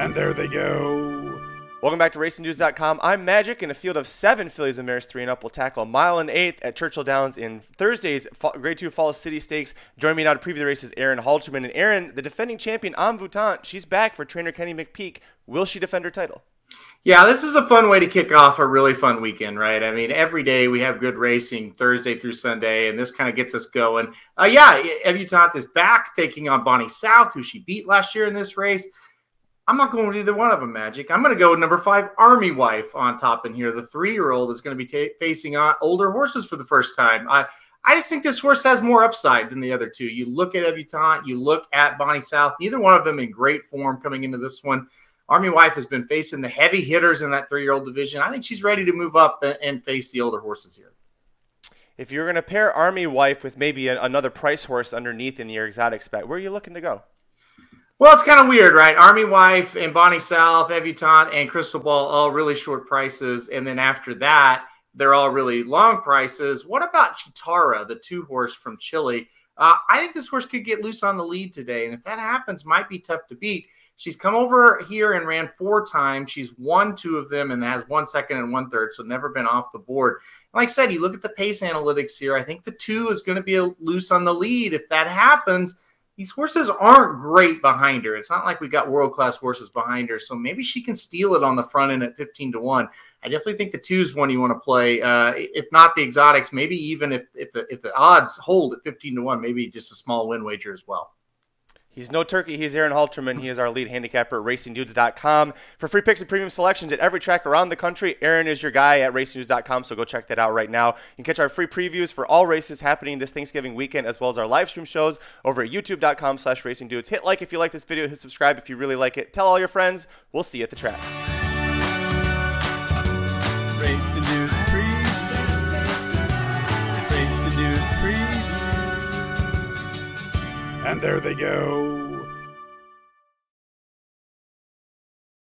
And there they go. Welcome back to RacingDudes.com. I'm Magic. In a field of seven fillies and mares, three and up, will tackle a mile and eighth at Churchill Downs in Thursday's Grade Two Falls City Stakes. Joining me now to preview the race is Aaron Halterman. And Aaron, the defending champion Envoutante, she's back for trainer Kenny McPeek. Will she defend her title? Yeah, this is a fun way to kick off a really fun weekend, right? I mean, every day we have good racing Thursday through Sunday, and this kind of gets us going. Uh, yeah, Envoutante is back taking on Bonny South, who she beat last year in this race. I'm not going with either one of them, Magic. I'm going to go with number five, Army Wife, on top in here. The three year old is going to be facing older horses for the first time. I, I just think this horse has more upside than the other two. You look at Envoutante, you look at Bonny South, neither one of them in great form coming into this one. Army Wife has been facing the heavy hitters in that three year old division. I think she's ready to move up and, and face the older horses here. If you're going to pair Army Wife with maybe a, another price horse underneath in your exotic spec, where are you looking to go? Well, it's kind of weird, right? Army Wife and Bonny South, Envoutante, and Crystal Ball all really short prices. And then after that, they're all really long prices. What about Chitara, the two horse from Chile? Uh, I think this horse could get loose on the lead today. And if that happens, might be tough to beat. She's come over here and ran four times. She's won two of them and has one second and one third, so never been off the board. like I said, you look at the pace analytics here. I think the two is going to be loose on the lead. If that happens, these horses aren't great behind her. It's not like we got world class horses behind her, so maybe she can steal it on the front end at fifteen to one. I definitely think the two is one you want to play. Uh, if not the exotics, maybe even if if the if the odds hold at fifteen to one, maybe just a small win wager as well. He's no turkey. He's Aaron Halterman. He is our lead handicapper at racingdudes.com. For free picks and premium selections at every track around the country, Aaron is your guy at racingdudes.com, so go check that out right now. You can catch our free previews for all races happening this Thanksgiving weekend, as well as our live stream shows over at youtube.com slash racingdudes. Hit like if you like this video. Hit subscribe if you really like it. Tell all your friends. We'll see you at the track. Racing Dudes And there they go.